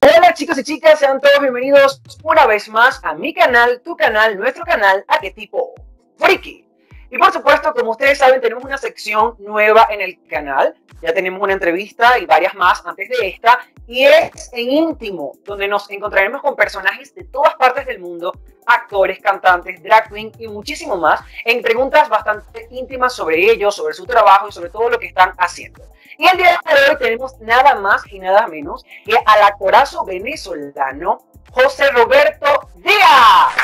Hola chicos y chicas, sean todos bienvenidos una vez más a mi canal, tu canal, nuestro canal, a qué tipo Friki. Y por supuesto, como ustedes saben, tenemos una sección nueva en el canal. Ya tenemos una entrevista y varias más antes de esta. Y es en íntimo, donde nos encontraremos con personajes de todas partes del mundo, actores, cantantes, drag queen y muchísimo más, en preguntas bastante íntimas sobre ellos, sobre su trabajo y sobre todo lo que están haciendo. Y el día de hoy tenemos nada más y nada menos que al actorazo venezolano José Roberto Díaz.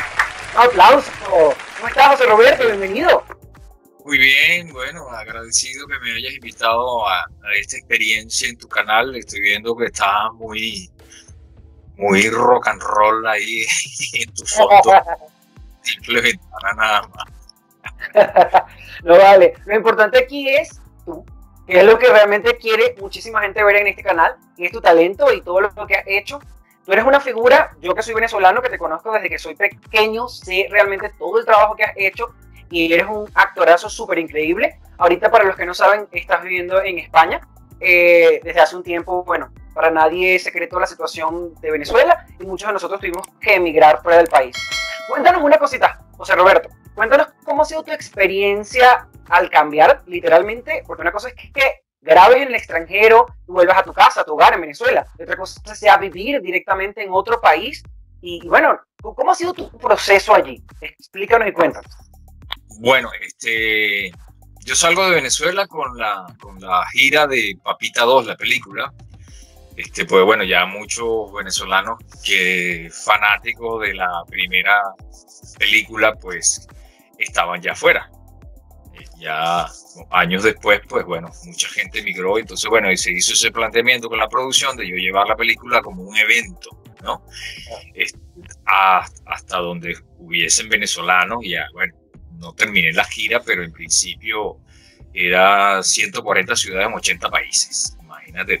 Un aplauso. ¿Cómo estás, José Roberto? Bienvenido. Muy bien, bueno, agradecido que me hayas invitado a, a, esta experiencia en tu canal. Estoy viendo que está muy, muy rock and roll ahí en tu foto. Simplemente para nada más. no vale. Lo importante aquí es tú, que es lo que realmente quiere muchísima gente ver en este canal, y es tu talento y todo lo que has hecho. Tú eres una figura, yo que soy venezolano, que te conozco desde que soy pequeño, sé realmente todo el trabajo que has hecho y eres un actorazo súper increíble. Ahorita, para los que no saben, estás viviendo en España eh, desde hace un tiempo. Bueno, para nadie es secreto la situación de Venezuela y muchos de nosotros tuvimos que emigrar fuera del país. Cuéntanos una cosita, José Roberto. Cuéntanos cómo ha sido tu experiencia al cambiar, literalmente, porque una cosa es que grabes en el extranjero y vuelvas a tu casa, a tu hogar en Venezuela. Y otra cosa es ya vivir directamente en otro país. Y, y bueno, ¿cómo ha sido tu proceso allí? Explícanos y cuéntanos. Bueno, este, yo salgo de Venezuela con la, con la gira de Papita 2, la película. Este, pues bueno, ya muchos venezolanos que fanáticos de la primera película, pues estaban ya afuera. Ya años después, pues bueno, mucha gente emigró. Entonces, bueno, y se hizo ese planteamiento con la producción de yo llevar la película como un evento, ¿no? hasta donde hubiesen venezolanos, ya, bueno, no terminé la gira, pero en principio era 140 ciudades en 80 países. Imagínate.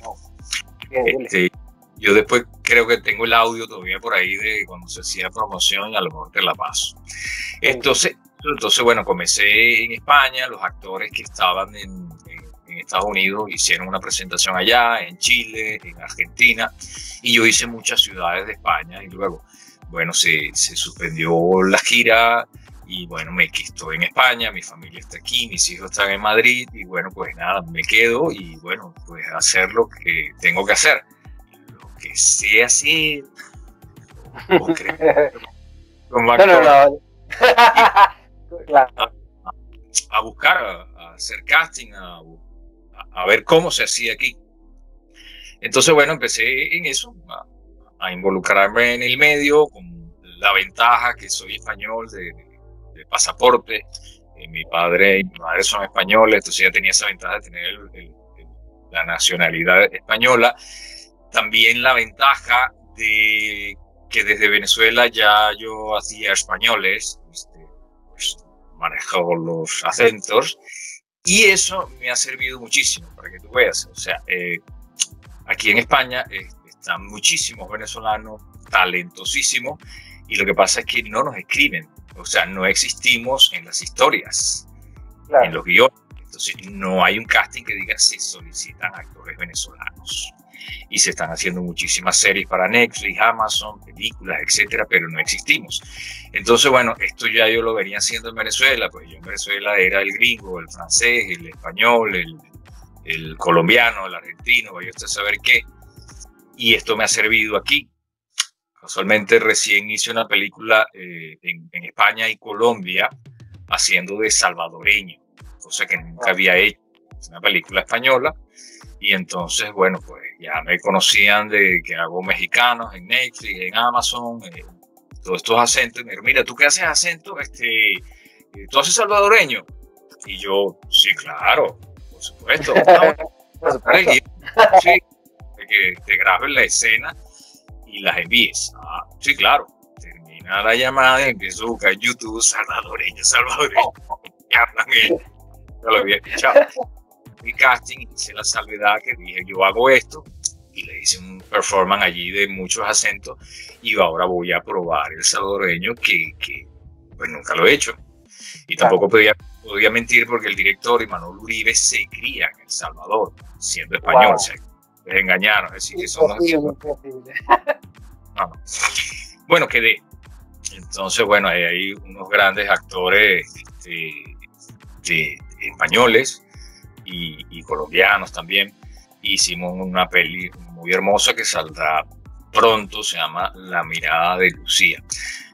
Este, yo después creo que tengo el audio todavía por ahí de cuando se hacía promoción a lo mejor te la paso. Entonces, entonces bueno, comencé en España, los actores que estaban en, en, en, Estados Unidos hicieron una presentación allá, en Chile, en Argentina, y yo hice muchas ciudades de España y luego, bueno, se, se suspendió la gira, y bueno, me estoy en España, mi familia está aquí, mis hijos están en Madrid y bueno, pues nada, me quedo y bueno, pues hacer lo que tengo que hacer. Lo que sé hacer. Como actor, no, no, no. a, a, buscar, a, a, hacer casting, a, a, ver cómo se hacía aquí. Entonces, bueno, empecé en eso, a, involucrarme en el medio, con la ventaja que soy español de, de pasaporte. Eh, mi padre y mi madre son españoles, entonces ya tenía esa ventaja de tener el, el, el, la nacionalidad española. También la ventaja de que desde Venezuela ya yo hacía españoles, este, pues manejaba los acentos y eso me ha servido muchísimo para que tú veas. O sea, eh, aquí en España eh, están muchísimos venezolanos talentosísimos y lo que pasa es que no nos escriben, o sea, no existimos en las historias, claro. en los guiones. Entonces, no hay un casting que diga se solicitan actores venezolanos. Y se están haciendo muchísimas series para Netflix, Amazon, películas, etcétera, pero no existimos. Entonces, bueno, esto ya yo lo venía haciendo en Venezuela, pues yo en Venezuela era el gringo, el francés, el español, el, el colombiano, el argentino, vaya usted a saber qué. Y esto me ha servido aquí. Casualmente recién hice una película eh, en, en, España y Colombia haciendo de salvadoreño, cosa que nunca había hecho. Es una película española y entonces, bueno, pues ya me conocían de que hago mexicanos en Netflix, en Amazon, eh, todos estos acentos. Y me dijeron, mira, ¿tú qué haces acento? Este, ¿Tú haces salvadoreño? Y yo, sí, claro, por supuesto. sí, que te grabes la escena y las envíes. Ah, sí, claro. Termina la llamada y empiezo a buscar YouTube salvadoreño, salvadoreño. Ya también. Ya lo había escuchado. Mi casting hice la salvedad que dije, yo hago esto y le hice un performance allí de muchos acentos y ahora voy a probar el salvadoreño que, que pues nunca lo he hecho. Y tampoco podía, podía mentir porque el director Manuel Uribe se cría en El Salvador, siendo español. O sea, engañaron, es decir, que son Bueno, quedé. Entonces, bueno, hay, unos grandes actores este, españoles y, colombianos también. Hicimos una peli muy hermosa que saldrá pronto, se llama La mirada de Lucía.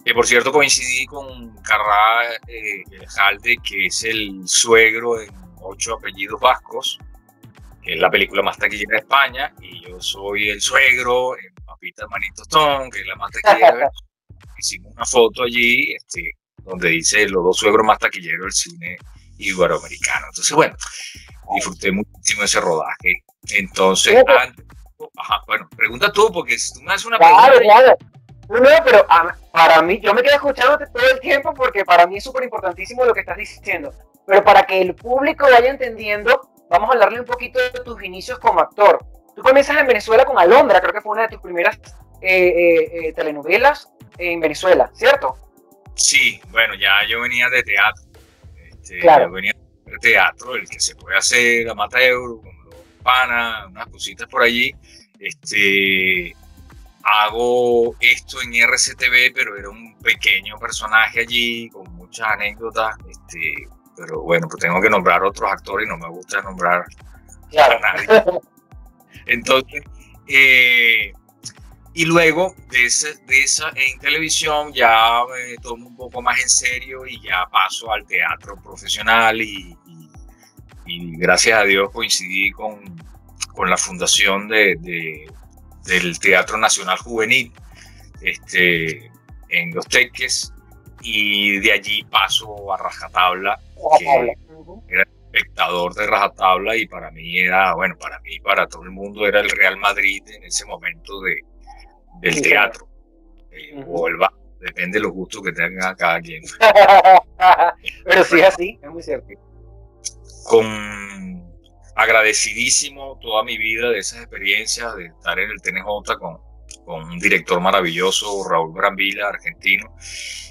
Que por cierto coincidí con Carrá eh, Jalde, que es el suegro en ocho apellidos vascos, que es la película más taquillera de España, y yo soy el suegro Papita Manito Tom, que es la más taquillera. Hicimos una foto allí este, donde dice los dos suegros más taquilleros del cine iberoamericano. Entonces, bueno, disfruté muchísimo ese rodaje. Entonces, bueno, pregunta tú, porque si tú me haces una pregunta. Claro. No, no, pero para mí, yo me quedé escuchándote todo el tiempo porque para mí es súper importantísimo lo que estás diciendo. Pero para que el público vaya entendiendo, vamos a hablarle un poquito de tus inicios como actor. Tú comienzas en Venezuela con Alondra, creo que fue una de tus primeras eh, eh, eh, telenovelas en Venezuela, ¿cierto? Sí, bueno, ya yo venía de teatro. Este, claro. Yo venía de teatro, el que se puede hacer amateur, con los panas, unas cositas por allí. Este, hago esto en RCTV, pero era un pequeño personaje allí, con muchas anécdotas. Este, pero bueno, pues tengo que nombrar otros actores y no me gusta nombrar a nadie. Entonces, eh, y luego de, ese, de esa en televisión ya me tomo un poco más en serio y ya paso al teatro profesional y, y, gracias a Dios coincidí con, con la fundación de, del Teatro Nacional Juvenil este, en Los Teques y de allí paso a Rajatabla, que era espectador de Rajatabla y para mí era, bueno, para mí, para todo el mundo era el Real Madrid en ese momento de, del teatro eh, o el bar, depende de los gustos que tenga cada quien. Pero sí así, es muy cierto. Con agradecidísimo toda mi vida de esas experiencias, de estar en el TNJ con, con un director maravilloso, Raúl Brambila, argentino,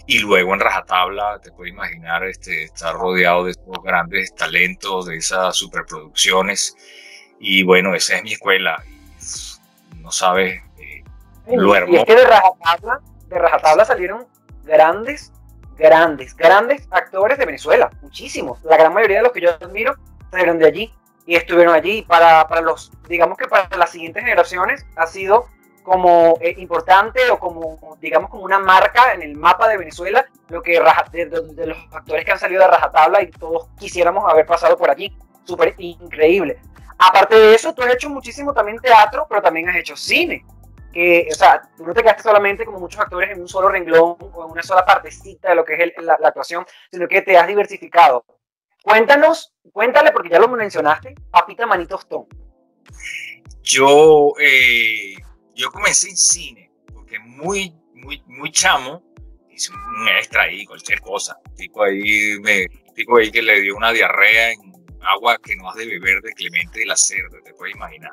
y luego en Rajatabla, te puedes imaginar este, estar rodeado de esos grandes talentos, de esas superproducciones, y bueno, esa es mi escuela, no sabes y es que de rajatabla, de rajatabla salieron grandes, grandes, grandes actores de Venezuela, muchísimos. La gran mayoría de los que yo admiro salieron de allí y estuvieron allí. Para, para los, digamos que para las siguientes generaciones ha sido como eh, importante o como, digamos, como una marca en el mapa de Venezuela, lo que de, de, los actores que han salido de rajatabla y todos quisiéramos haber pasado por aquí. Súper increíble. Aparte de eso, tú has hecho muchísimo también teatro, pero también has hecho cine que, o sea, tú no te quedaste solamente como muchos actores en un solo renglón o en una sola partecita de lo que es la, actuación, sino que te has diversificado. Cuéntanos, cuéntale, porque ya lo mencionaste, Papita Manitos Tom. Yo, eh, yo comencé en cine, porque muy, muy, muy chamo, hice un extra ahí, cualquier cosa. Tipo ahí, me, tipo ahí que le dio una diarrea en agua que no has de beber de Clemente de la Cerda, te puedes imaginar.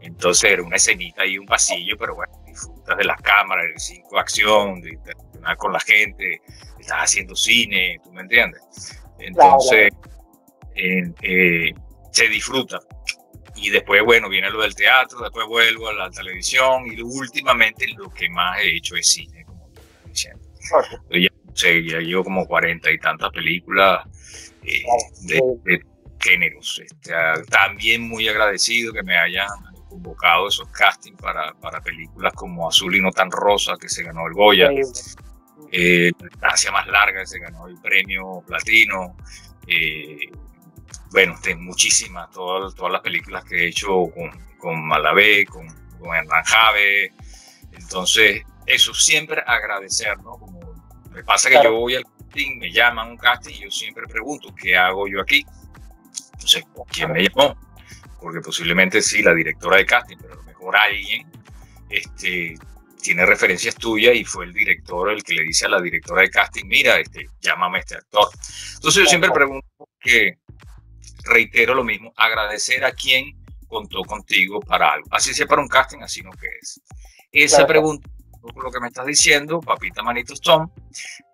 Entonces era una escenita y un pasillo, pero bueno, disfrutas de las cámaras, de cinco acción, de interaccionar con la gente, estás haciendo cine, ¿tú me entiendes? Entonces eh, se disfruta. Y después, bueno, viene lo del teatro, después vuelvo a la televisión y últimamente lo que más he hecho es cine, como tú estás diciendo. Ya, llevo como cuarenta y tantas películas eh, de, géneros. Este, también muy agradecido que me hayan convocado esos castings para, para, películas como Azul y no tan rosa, que se ganó el Goya, eh, Distancia más larga, que se ganó el premio Platino. Eh, bueno, muchísimas, todas, todas las películas que he hecho con, con Malabé, con, con Hernán Jave. Entonces, eso siempre agradecer, ¿no? Como me pasa que yo voy al casting, me llaman a un casting y yo siempre pregunto, ¿qué hago yo aquí? Entonces, ¿quién me llamó? porque posiblemente sí, la directora de casting, pero a lo mejor alguien este, tiene referencias tuyas y fue el director el que le dice a la directora de casting, mira, este, llámame a este actor. Entonces yo siempre pregunto que, reitero lo mismo, agradecer a quien contó contigo para algo. Así sea para un casting, así no que es. Esa pregunta, lo que me estás diciendo, papita Manito Stone,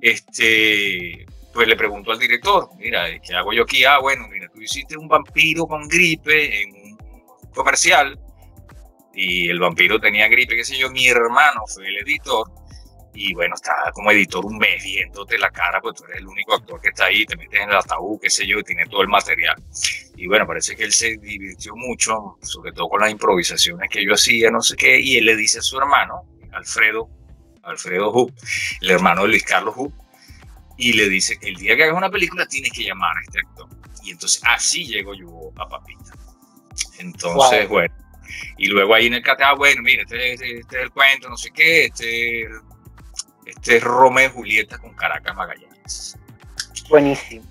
este, pues le pregunto al director, mira, ¿qué hago yo aquí? Ah, bueno, mira, tú hiciste un vampiro con gripe en un comercial y el vampiro tenía gripe, qué sé yo, mi hermano fue el editor y bueno, está como editor un mes viéndote la cara, pues tú eres el único actor que está ahí, te metes en el ataúd, qué sé yo, y tiene todo el material. Y bueno, parece que él se divirtió mucho, sobre todo con las improvisaciones que yo hacía, no sé qué, y él le dice a su hermano, Alfredo, Alfredo Hu, el hermano de Luis Carlos Hu, y le dice el día que hagas una película tienes que llamar a este actor. Y entonces así llego yo a Papita. Entonces, bueno. Y luego ahí en el cate, ah, bueno, mire, este, este, este, es el cuento, no sé qué, este este es Romeo y Julieta con Caracas Magallanes. Buenísimo.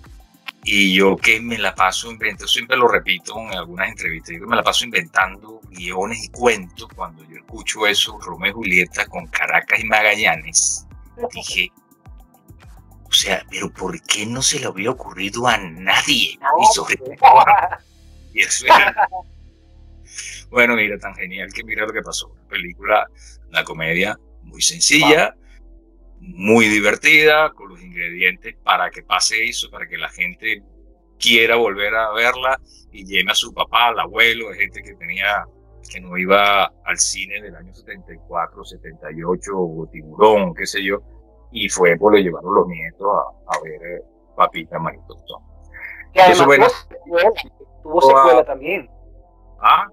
Y yo que me la paso inventando, siempre lo repito en algunas entrevistas, yo me la paso inventando guiones y cuentos. Cuando yo escucho eso, Romeo y Julieta con Caracas y Magallanes, dije, o sea, pero ¿por qué no se le había ocurrido a nadie? y sobre todo, y eso Bueno, mira, tan genial que mira lo que pasó. La película, la comedia muy sencilla, muy divertida, con los ingredientes para que pase eso, para que la gente quiera volver a verla y llene a su papá, al abuelo, de gente que tenía que no iba al cine del año 74, 78, o Tiburón, qué sé yo, y fue por lo llevaron los nietos a, ver eh, Papita Marito. Que además tuvo secuela, también. ¿Ah?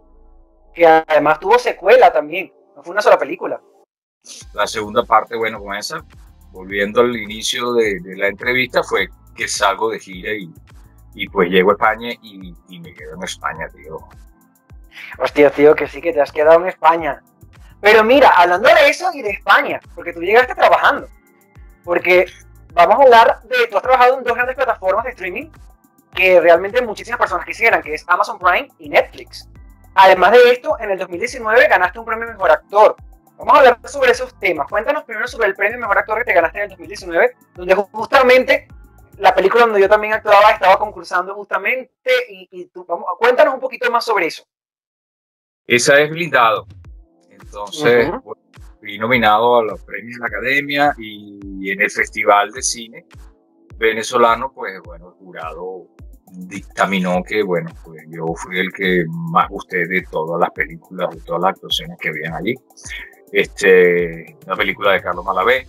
Que además tuvo secuela también, no fue una sola película. La segunda parte, bueno, con volviendo al inicio de, la entrevista, fue que salgo de gira y, y pues llego a España y, me quedo en España, tío. Hostia, tío, que sí que te has quedado en España. Pero mira, hablando de eso y de España, porque tú llegaste trabajando, porque vamos a hablar de, tú has trabajado en dos grandes plataformas de streaming que realmente muchísimas personas quisieran, que es Amazon Prime y Netflix. Además de esto, en el 2019 ganaste un premio Mejor Actor Vamos a hablar sobre esos temas. Cuéntanos primero sobre el premio Mejor Actor que te ganaste en el 2019, donde justamente la película donde yo también actuaba estaba concursando justamente y, tú, vamos, cuéntanos un poquito más sobre eso. Esa es Blindado. Entonces, fui nominado a los premios de la Academia y en el Festival de Cine venezolano, pues bueno, el jurado dictaminó que, bueno, pues yo fui el que más gusté de todas las películas, de todas las actuaciones que habían allí este, una película de Carlos Malavé,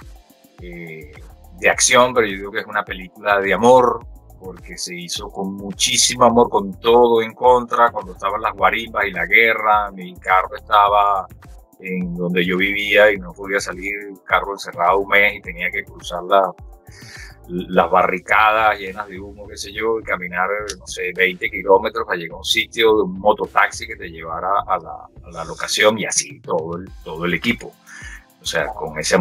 eh, de acción, pero yo digo que es una película de amor, porque se hizo con muchísimo amor, con todo en contra, cuando estaban las guarimbas y la guerra, mi carro estaba en donde yo vivía y no podía salir, carro encerrado un mes y tenía que cruzar la, las barricadas llenas de humo, qué sé yo, y caminar, no sé, 20 kilómetros para llegar a un sitio de un mototaxi que te llevara a la, a la locación y así todo el, todo el equipo. O sea, con ese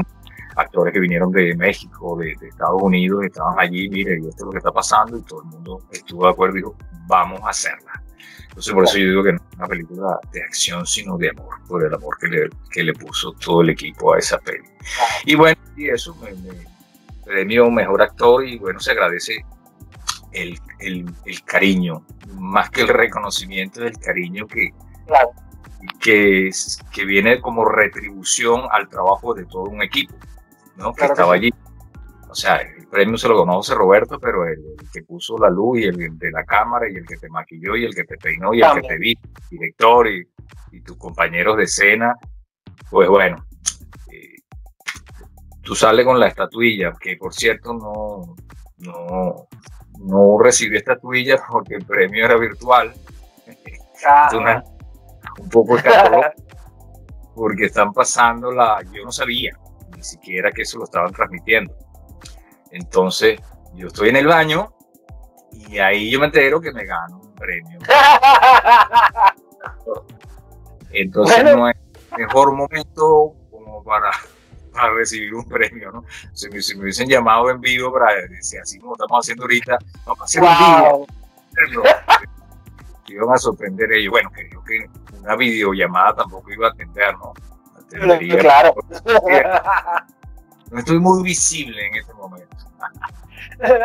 actores que vinieron de México, de, Estados Unidos, estaban allí, mire, y esto es lo que está pasando, y todo el mundo estuvo de acuerdo y dijo, vamos a hacerla. Entonces, por eso yo digo que no es una película de acción, sino de amor, por el amor que le, que le puso todo el equipo a esa peli. Y bueno, y eso me premio Mejor Actor y bueno, se agradece el, el, el cariño, más que el reconocimiento del cariño que, que, que viene como retribución al trabajo de todo un equipo, ¿no? Que estaba allí. O sea, el premio se lo conoce Roberto, pero el, que puso la luz y el de la cámara y el que te maquilló y el que te peinó y el que te vi, director y, y tus compañeros de escena, pues bueno, tú sales con la estatuilla, que por cierto no, no, no recibí estatuilla porque el premio era virtual. Ah. un poco porque están pasando la, yo no sabía ni siquiera que eso lo estaban transmitiendo. Entonces, yo estoy en el baño y ahí yo me entero que me gano un premio. Entonces no es el mejor momento como para para recibir un premio, ¿no? Si me, si me hubiesen llamado en vivo para decir, así como estamos haciendo ahorita, vamos a hacer un vivo. iban a sorprender ellos. Bueno, que creo que una videollamada tampoco iba a atender, ¿no? claro. No estoy muy visible en este momento.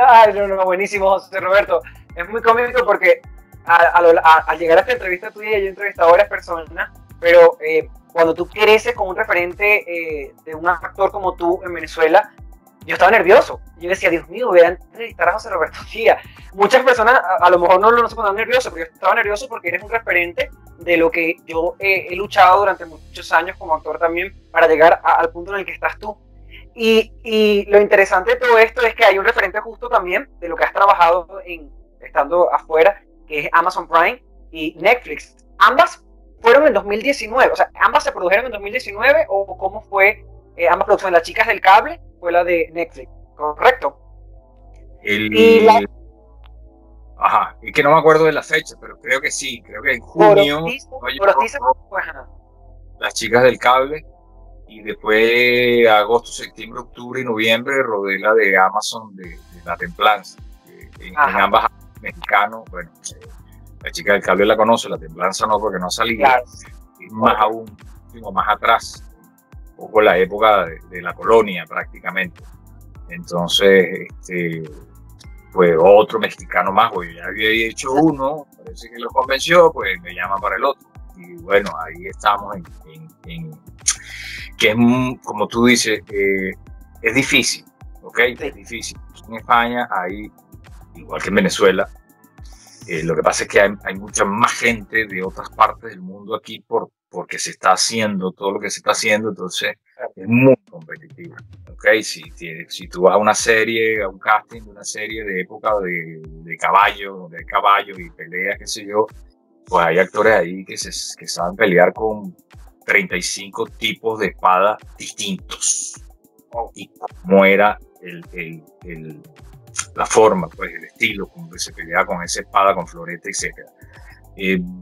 Ay, no, no, buenísimo, José Roberto. Es muy cómico porque al llegar a esta entrevista tuya, yo he entrevistado a varias personas, pero eh, cuando tú creces con un referente eh, de un actor como tú en Venezuela, yo estaba nervioso. Yo decía, Dios mío, voy a entrevistar a José Roberto Fía. Muchas personas a, lo mejor no no se ponen nervioso, pero yo estaba nervioso porque eres un referente de lo que yo he luchado durante muchos años como actor también para llegar al punto en el que estás tú. Y, y, lo interesante de todo esto es que hay un referente justo también de lo que has trabajado en, estando afuera, que es Amazon Prime y Netflix. Ambas fueron en 2019, o sea, ambas se produjeron en 2019 o cómo fue eh, ambas producciones, Las Chicas del Cable fue la de Netflix, ¿correcto? El... Ajá, y que no me acuerdo de la fecha, pero creo que sí, creo que en junio. las chicas del cable, y después agosto, septiembre, octubre y noviembre rodé la de Amazon de, La Templanza, en, ambas mexicanos, bueno, la chica del cable la conoce, la Templanza no, porque no ha salido, más aún, más atrás, un poco la época de, de la colonia prácticamente. Entonces, este, pues otro mexicano más, pues ya había hecho uno, parece que lo convenció, pues me llama para el otro. Y bueno, ahí estamos en, que es, como tú dices, eh, es difícil, ¿ok? Es difícil. En España hay, igual que en Venezuela, eh, lo que pasa es que hay, hay, mucha más gente de otras partes del mundo aquí por, porque se está haciendo todo lo que se está haciendo, entonces es muy competitiva. ¿okay? Si, si tú vas a una serie, a un casting de una serie de época de, de caballo, donde hay caballos y peleas, qué sé yo, pues hay actores ahí que, se, que saben pelear con 35 tipos de espadas distintos. Y cómo era el, el, el, la forma, pues el estilo, como se pelea con esa espada, con florete, etc.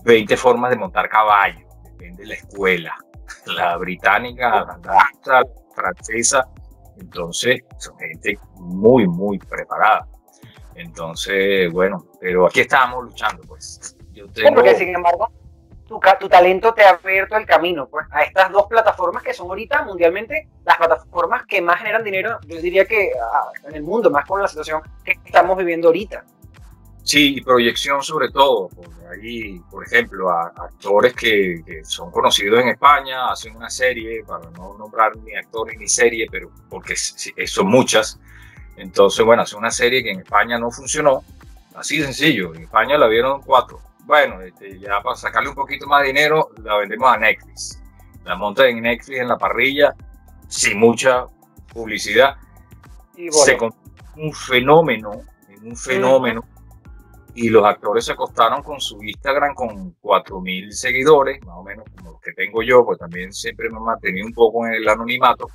20 eh, formas de montar caballo, depende de la escuela. La británica, la francesa, entonces, son gente muy, muy preparada. Entonces, bueno, pero aquí estamos luchando, pues. Yo tengo... Porque, sin embargo, tu, tu, talento te ha abierto el camino pues, a estas dos plataformas que son ahorita mundialmente las plataformas que más generan dinero, yo diría que ah, en el mundo, más con la situación que estamos viviendo ahorita. Sí, y proyección sobre todo. Ahí, por ejemplo, a, actores que, son conocidos en España, hacen una serie, para no nombrar ni actor ni serie, pero porque son muchas. Entonces, bueno, hacen una serie que en España no funcionó. Así sencillo. En España la vieron cuatro. Bueno, este, ya para sacarle un poquito más de dinero, la vendemos a Netflix. La montan en Netflix en la parrilla, sin mucha publicidad. Y Se un fenómeno, un fenómeno y los actores se acostaron con su Instagram con 4.000 seguidores, más o menos como los que tengo yo, pues también siempre me he mantenido un poco en el anonimato,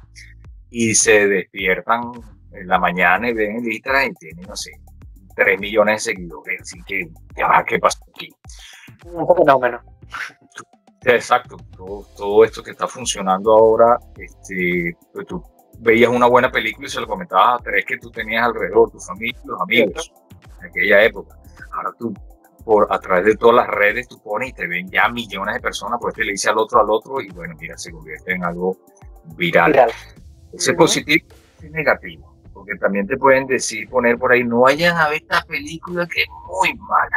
y se despiertan en la mañana y ven el Instagram y tienen, no sé, 3 millones de seguidores, así que ya ¿qué pasó aquí? Un fenómeno. Exacto, todo, todo, esto que está funcionando ahora, este, pues tú veías una buena película y se lo comentabas a tres que tú tenías alrededor, tu familia, los amigos, en aquella época Ahora tú, por, a través de todas las redes, tú pones y te ven ya millones de personas, pues te le dice al otro, al otro, y bueno, mira, se convierte en algo viral. Ese es positivo y negativo, porque también te pueden decir, poner por ahí, no vayan a ver esta película que es muy mala.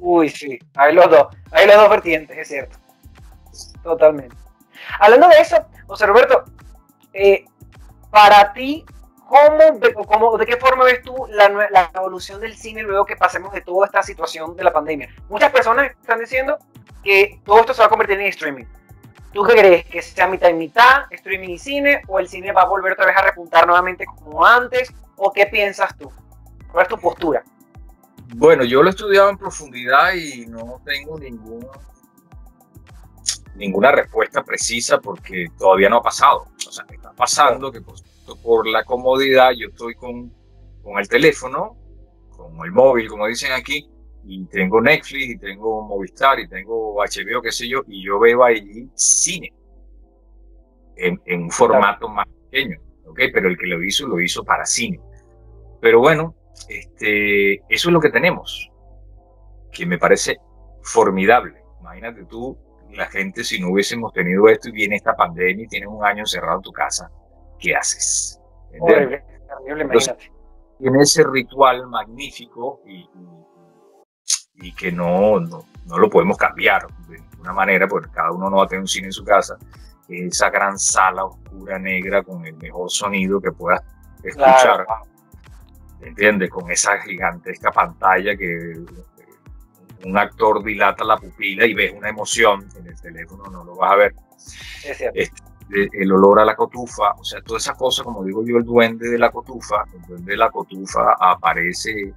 Uy, sí, hay los dos, hay los dos vertientes, es cierto. Totalmente. Hablando de eso, José Roberto, eh, para ti, ¿Cómo, de qué forma ves tú la, la, evolución del cine luego que pasemos de toda esta situación de la pandemia? Muchas personas están diciendo que todo esto se va a convertir en streaming. ¿Tú qué crees? ¿Que sea mitad y mitad, streaming y cine? ¿O el cine va a volver otra vez a repuntar nuevamente como antes? ¿O qué piensas tú? ¿Cuál es tu postura? Bueno, yo lo he estudiado en profundidad y no tengo ninguna respuesta precisa porque todavía no ha pasado. O sea, está pasando que pues, por la comodidad, yo estoy con, con el teléfono, con el móvil, como dicen aquí, y tengo Netflix, y tengo Movistar, y tengo HBO, qué sé yo, y yo veo ahí cine en, en un formato más pequeño, ¿ok? Pero el que lo hizo, lo hizo para cine. Pero bueno, este, eso es lo que tenemos, que me parece formidable. Imagínate tú, la gente, si no hubiésemos tenido esto y viene esta pandemia y tienes un año encerrado en tu casa, ¿qué haces? tiene ese ritual magnífico y, y que no, no, no, lo podemos cambiar de ninguna manera, porque cada uno no va a tener un cine en su casa. Esa gran sala oscura, negra, con el mejor sonido que puedas escuchar. ¿Entiendes? Con esa gigantesca pantalla que un actor dilata la pupila y ves una emoción, en el teléfono no lo vas a ver. Este, el olor a la cotufa, o sea, toda esa cosa, como digo yo, el duende de la cotufa, el duende de la cotufa aparece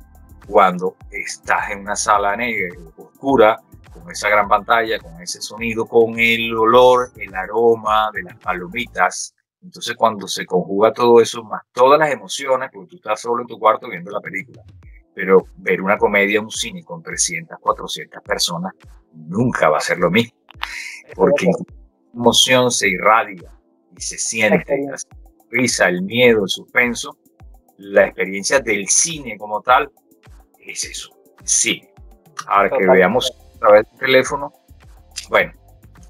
cuando estás en una sala negra, oscura, con esa gran pantalla, con ese sonido, con el olor, el aroma de las palomitas. Entonces cuando se conjuga todo eso, más todas las emociones, porque tú estás solo en tu cuarto viendo la película, pero ver una comedia en un cine con 300, 400 personas nunca va a ser lo mismo, porque la emoción se irradia y se siente, la risa, el miedo, el suspenso, la experiencia del cine como tal es eso, sí. Ahora que veamos a través del teléfono, bueno,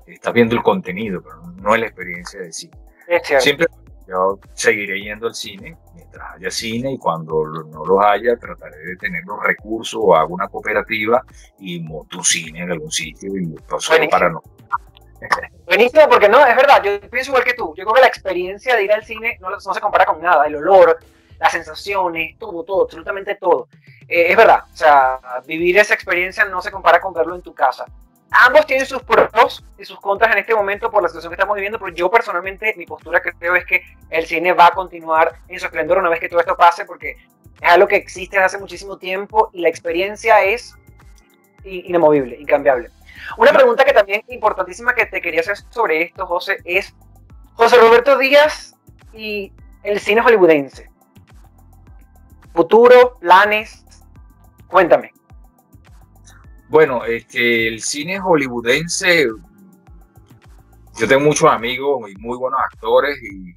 estás viendo el contenido, pero no es la experiencia de cine. Siempre yo seguiré yendo al cine mientras haya cine y cuando no lo haya trataré de tener los recursos o hago una cooperativa y monto un cine en algún sitio y para no. Buenísimo, porque no, es verdad, yo pienso igual que tú. Yo creo que la experiencia de ir al cine no, no se compara con nada. El olor, las sensaciones, todo, todo, absolutamente todo. Eh, es verdad, o sea, vivir esa experiencia no se compara con verlo en tu casa. Ambos tienen sus pros y sus contras en este momento por la situación que estamos viviendo, pero yo personalmente mi postura creo es que el cine va a continuar en su esplendor una vez que todo esto pase, porque es algo que existe desde hace muchísimo tiempo y la experiencia es inamovible, incambiable. Una pregunta que también importantísima que te quería hacer sobre esto, José, es José Roberto Díaz y el cine hollywoodense. Futuro, planes, cuéntame. Bueno, este, el cine hollywoodense, yo tengo muchos amigos y muy buenos actores y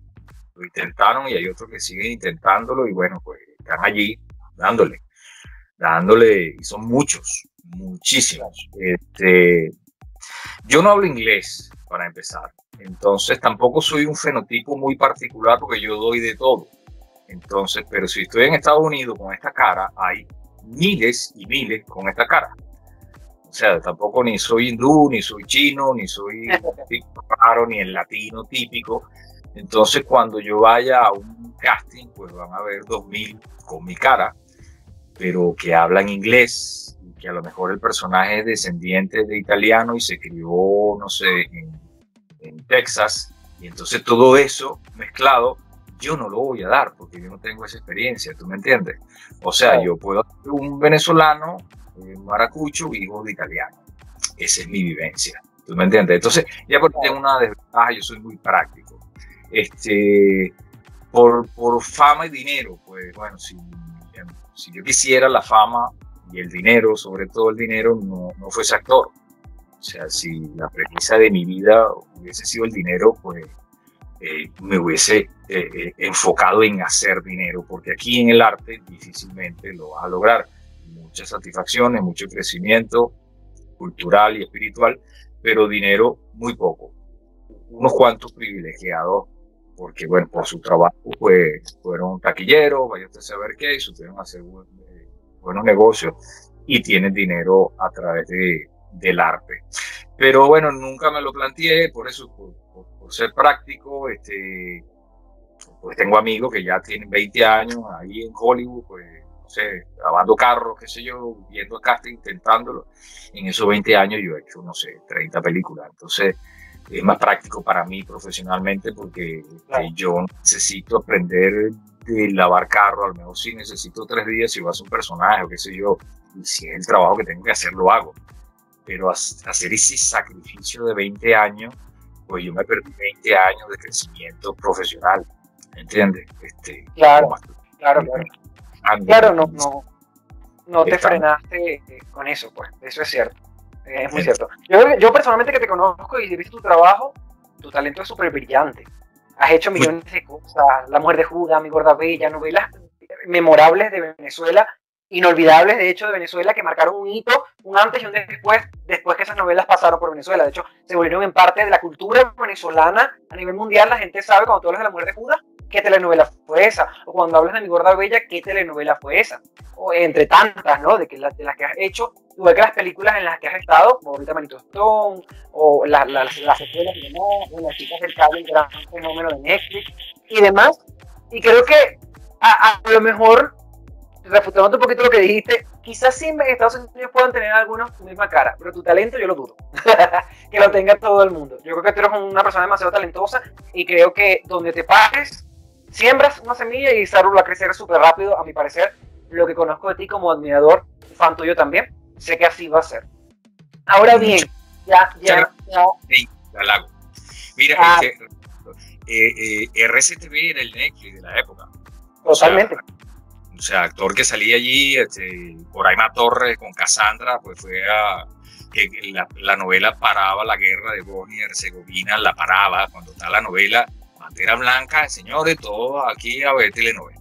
lo intentaron y hay otros que siguen intentándolo y bueno, pues están allí dándole, dándole, y son muchos, muchísimos. Este, yo no hablo inglés para empezar, entonces tampoco soy un fenotipo muy particular porque yo doy de todo. Entonces, pero si estoy en Estados Unidos con esta cara, hay miles y miles con esta cara. O sea, tampoco ni soy hindú, ni soy chino, ni soy raro, ni el latino típico. Entonces, cuando yo vaya a un casting, pues van a ver 2000 con mi cara, pero que hablan inglés, y que a lo mejor el personaje es descendiente de italiano y se crió, no sé, en, en Texas. Y entonces todo eso mezclado, yo no lo voy a dar porque yo no tengo esa experiencia, ¿tú me entiendes? O sea, yo puedo ser un venezolano eh, maracucho, hijo de italiano. Esa es mi vivencia. ¿Tú me entiendes? Entonces, ya porque tengo una desventaja, yo soy muy práctico. Este, por, por fama y dinero, pues bueno, si, si yo quisiera la fama y el dinero, sobre todo el dinero, no, no fuese actor. O sea, si la premisa de mi vida hubiese sido el dinero, pues eh, me hubiese eh, enfocado en hacer dinero, porque aquí en el arte difícilmente lo vas a lograr muchas satisfacciones, mucho crecimiento cultural y espiritual, pero dinero muy poco. Unos cuantos privilegiados, porque bueno, por su trabajo pues fueron taquilleros, vaya a saber qué, y supieron hacer eh, buenos negocios y tienen dinero a través de, del arte. Pero bueno, nunca me lo planteé, por eso, por ser práctico, este, pues tengo amigos que ya tienen 20 años ahí en Hollywood, pues sé, lavando carros, qué sé yo, viendo casting, intentándolo. En esos 20 años yo he hecho, no sé, 30 películas. Entonces, es más práctico para mí profesionalmente porque eh, yo necesito aprender de lavar carro, al menos si necesito tres días si vas a un personaje o qué sé yo, y si es el trabajo que tengo que hacer, lo hago. Pero hacer ese sacrificio de 20 años, pues yo me perdí 20 años de crecimiento profesional, ¿entiendes? Este, claro, claro, claro. Claro, no, no, no te frenaste con eso, pues, eso es cierto. Es muy cierto. Yo, yo personalmente que te conozco y he visto tu trabajo, tu talento es súper brillante. Has hecho millones de cosas, La Mujer de Judas, Mi Gorda Bella, novelas memorables de Venezuela, inolvidables de hecho de Venezuela, que marcaron un hito, un antes y un después, después que esas novelas pasaron por Venezuela. De hecho, se volvieron en parte de la cultura venezolana a nivel mundial. La gente sabe cuando tú hablas de La Mujer de Judas, ¿qué telenovela fue esa? O cuando hablas de Mi Gorda Bella, ¿qué telenovela fue esa? O entre tantas, ¿no? De, que de las que has hecho, igual que las películas en las que has estado, como ahorita Manito Stone, o las secuelas o las chicas del cable, el gran fenómeno de Netflix y demás. Y creo que a, lo mejor, refutando un poquito lo que dijiste, quizás sí en Estados Unidos puedan tener algunos tu misma cara, pero tu talento yo lo dudo. que lo tenga todo el mundo. Yo creo que tú eres una persona demasiado talentosa y creo que donde te pares, siembras una semilla y Saru va a crecer súper rápido, a mi parecer. Lo que conozco de ti como admirador, fan tuyo también, sé que así va a ser. Ahora bien, ya, ya, ya. Mira, ah. este, eh, eh, RCTV era el Netflix de la época. Totalmente. O sea, actor que salía allí, este, Coraima Torres con Cassandra, pues fue a, que la, novela paraba la guerra de Bosnia y Herzegovina, la paraba cuando está la novela Bandera Blanca, señores, todo aquí a ver telenovela.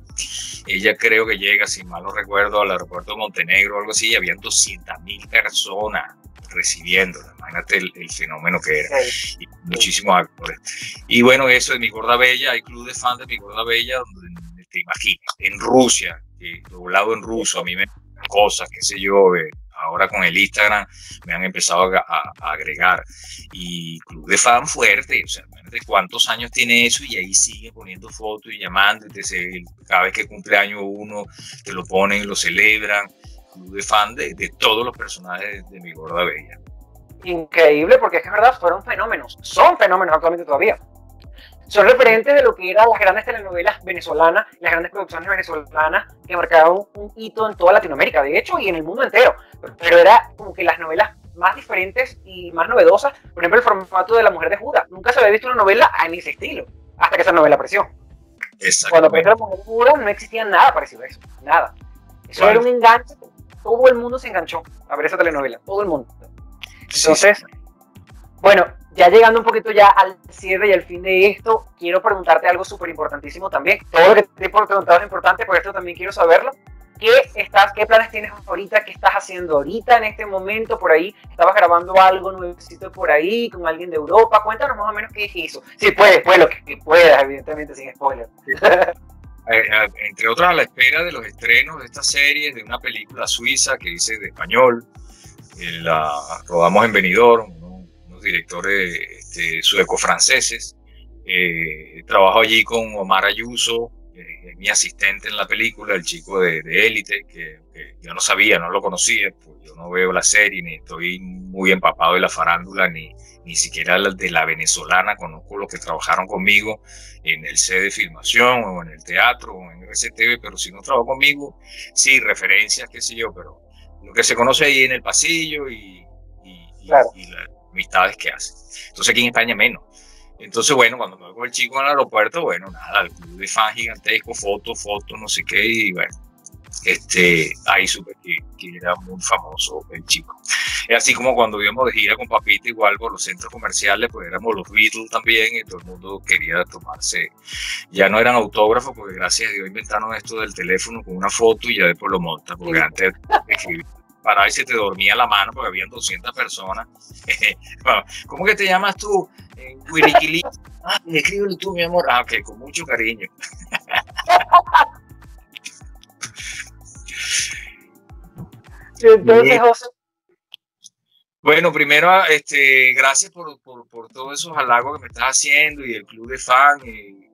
Ella creo que llega, si mal no recuerdo, al aeropuerto de Montenegro o algo así, y habían 200 mil personas recibiéndola. Imagínate el, fenómeno que era. Y muchísimos actores. Y bueno, eso de Mi Gorda Bella, hay club de fans de Mi Gorda Bella, donde te imaginas, en Rusia, doblado en ruso, a mí me cosas, qué sé yo, eh, ahora con el Instagram me han empezado a, agregar. Y club de fan fuerte, o sea, de cuántos años tiene eso y ahí sigue poniendo fotos y llamando. cada vez que cumple año uno, te lo ponen, lo celebran. Club de fan de, de todos los personajes de, Mi Gorda Bella. Increíble, porque es que es verdad, fueron fenómenos, son fenómenos actualmente todavía son referentes de lo que eran las grandes telenovelas venezolanas, las grandes producciones venezolanas que marcaron un hito en toda Latinoamérica, de hecho, y en el mundo entero. Pero era como que las novelas más diferentes y más novedosas, por ejemplo, el formato de La Mujer de Judas. Nunca se había visto una novela en ese estilo, hasta que esa novela apareció. Cuando apareció La Mujer de Judas no existía nada parecido a eso, nada. Eso era un enganche, todo el mundo se enganchó a ver esa telenovela, todo el mundo. Entonces, bueno, ya llegando un poquito ya al cierre y al fin de esto, quiero preguntarte algo súper importantísimo también. Todo lo que te he preguntado es importante, por esto también quiero saberlo. ¿Qué, estás, ¿Qué planes tienes ahorita? ¿Qué estás haciendo ahorita en este momento por ahí? ¿Estabas grabando algo nuevecito por ahí con alguien de Europa? Cuéntanos más o menos qué hizo. Sí, puedes, puedes, lo que puedas, evidentemente, sin spoiler. Eh, eh, entre otras, a la espera de los estrenos de esta serie, de una película suiza que hice de español, eh, la rodamos en Benidorm, directores este, sueco-franceses. Eh, trabajo allí con Omar Ayuso, eh, mi asistente en la película, el chico de Élite, que, yo no sabía, no lo conocía, pues yo no veo la serie, ni estoy muy empapado de la farándula, ni, ni siquiera de la venezolana, conozco los que trabajaron conmigo en el set de filmación o en el teatro o en RCTV, pero si no trabajo conmigo, sí, referencias, qué sé yo, pero lo que se conoce ahí en el pasillo y, y, la, amistades que hace. Entonces aquí en España menos. Entonces, bueno, cuando me voy con el chico en el aeropuerto, bueno, nada, el club de fan gigantesco, fotos, fotos, no sé qué, y bueno, este, ahí supe que, que, era muy famoso el chico. Es así como cuando íbamos de gira con Papita, igual por los centros comerciales, pues éramos los Beatles también, y todo el mundo quería tomarse. Ya no eran autógrafos, porque gracias a Dios inventaron esto del teléfono con una foto y ya después lo monta, porque antes escribir para ver si te dormía la mano porque habían 200 personas. ¿Cómo que te llamas tú? Eh, ah, escríbelo tú, mi amor. Ah, ok, con mucho cariño. Bueno, primero, este, gracias por, por, por, todos esos halagos que me estás haciendo y el club de fan y,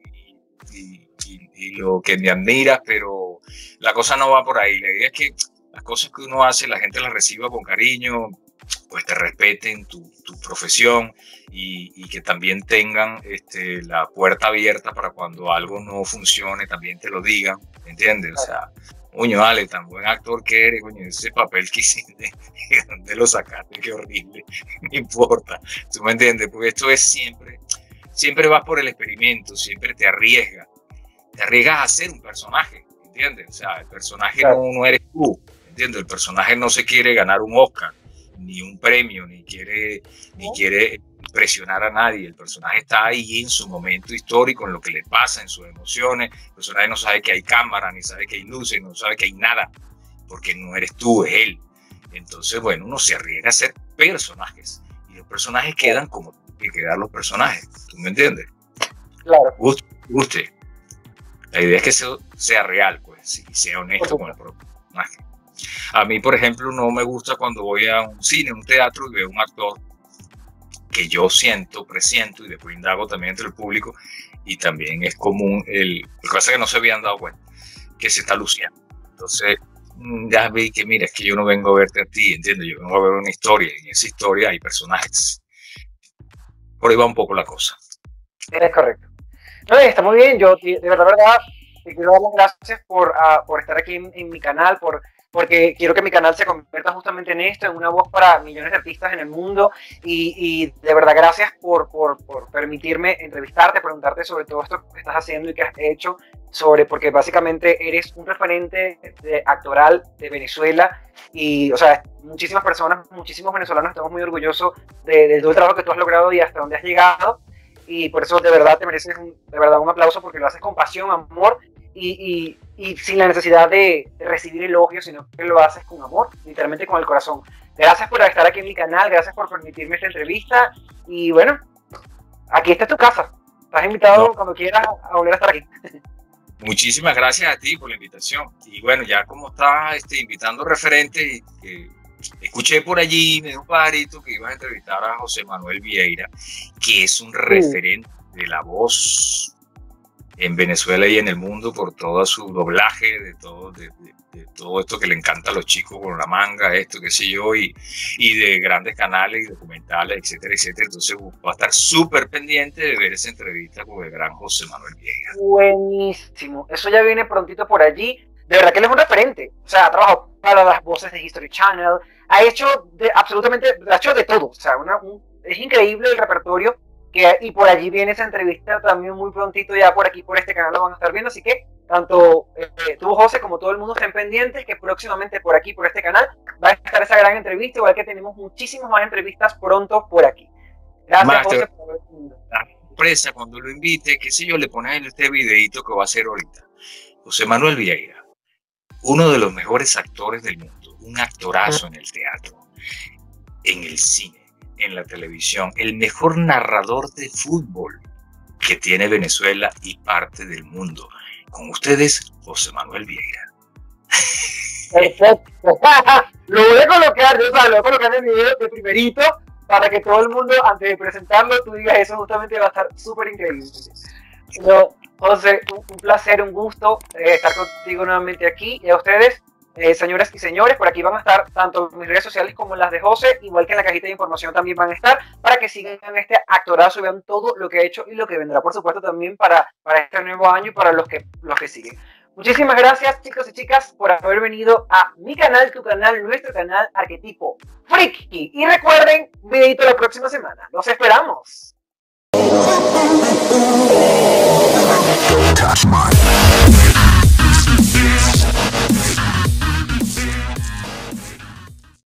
y, lo que me admiras, pero la cosa no va por ahí. La idea es que las cosas que uno hace, la gente las reciba con cariño, pues te respeten tu, profesión y, que también tengan este, la puerta abierta para cuando algo no funcione, también te lo digan, ¿entiendes? O sea, coño, Ale, tan buen actor que eres, coño, ese papel que hiciste, ¿dónde lo sacaste? Qué horrible, no importa, ¿tú me entiendes? Porque esto es siempre, siempre vas por el experimento, siempre te arriesgas, te arriesgas a ser un personaje, ¿entiendes? O sea, el personaje no, no eres tú, el personaje no se quiere ganar un Oscar, ni un premio, ni quiere, ni quiere impresionar a nadie. El personaje está ahí en su momento histórico, en lo que le pasa, en sus emociones. El personaje no sabe que hay cámara, ni sabe que hay luces, no sabe que hay nada, porque no eres tú, es él. Entonces, bueno, uno se arriesga a ser personajes y los personajes quedan como que quedar los personajes. ¿Tú me entiendes? Claro. Guste. La idea es que sea, sea real, pues, y sea honesto con el personaje. A mí, por ejemplo, no me gusta cuando voy a un cine, un teatro y veo un actor que yo siento, presiento y después indago también entre el público y también es común el, cosa que no se habían dado cuenta. que se está luciendo. Entonces, mm, ya vi que, mira, es que yo no vengo a verte a ti, entiendo, yo vengo a ver una historia, y en esa historia hay personajes. Por ahí va un poco la cosa. Es correcto. No, está muy bien, yo de verdad, verdad, te quiero dar las gracias por, uh, por estar aquí en, en mi canal, por porque quiero que mi canal se convierta justamente en esto, en una voz para millones de artistas en el mundo. Y, de verdad, gracias por, por, por, permitirme entrevistarte, preguntarte sobre todo esto que estás haciendo y que has hecho, sobre, porque básicamente eres un referente de, actoral de Venezuela. Y, o sea, muchísimas personas, muchísimos venezolanos estamos muy orgullosos de, todo el trabajo que tú has logrado y hasta dónde has llegado. Y por eso de verdad te mereces de verdad un aplauso porque lo haces con pasión, amor y, y, sin la necesidad de, recibir elogios, sino que lo haces con amor, literalmente con el corazón. Gracias por estar aquí en mi canal, gracias por permitirme esta entrevista y bueno, aquí está tu casa. Estás invitado cuando quieras a volver a estar aquí. Muchísimas gracias a ti por la invitación. Y bueno, ya como estás este, invitando referentes, que escuché por allí, me un pajarito que ibas a entrevistar a José Manuel Vieira, que es un referente de la voz en Venezuela y en el mundo por todo su doblaje, de todo, de, todo esto que le encanta a los chicos con la manga, esto, qué sé yo, y, y de grandes canales y documentales, etcétera, etcétera. Entonces va a estar súper pendiente de ver esa entrevista con el gran José Manuel Viegas. Buenísimo, eso ya viene prontito por allí. De verdad que él es un referente. O sea, ha trabajado para las voces de History Channel, ha hecho de, absolutamente, ha hecho de todo. O sea, una, es increíble el repertorio y por allí viene esa entrevista también muy prontito, ya por aquí, por este canal lo van a estar viendo, así que tanto eh, tú, José, como todo el mundo estén pendientes que próximamente por aquí, por este canal, va a estar esa gran entrevista, igual que tenemos muchísimas más entrevistas pronto por aquí. Gracias, José, por haber La sorpresa, cuando lo invite, qué sé yo, le pones este videito que va a hacer ahorita. José Manuel Vieira, uno de los mejores actores del mundo, un actorazo en el teatro, en el cine en la televisión, el mejor narrador de fútbol que tiene Venezuela y parte del mundo. Con ustedes, José Manuel Vieira. Perfecto. lo voy a colocar, yo, lo voy a colocar en el video de primerito para que todo el mundo, antes de presentarlo, tú digas eso, justamente va a estar súper increíble. José, un, placer, un gusto eh, estar contigo nuevamente aquí. Y a ustedes, eh, señoras y señores, por aquí van a estar tanto mis redes sociales como las de José, igual que en la cajita de información también van a estar, para que sigan este actorazo y vean todo lo que ha hecho y lo que vendrá, por supuesto, también para, para este nuevo año y para los que, los que siguen. Muchísimas gracias, chicos y chicas, por haber venido a mi canal, tu canal, nuestro canal, Arquetipo Freaky. Y recuerden, videito la próxima semana. Los esperamos.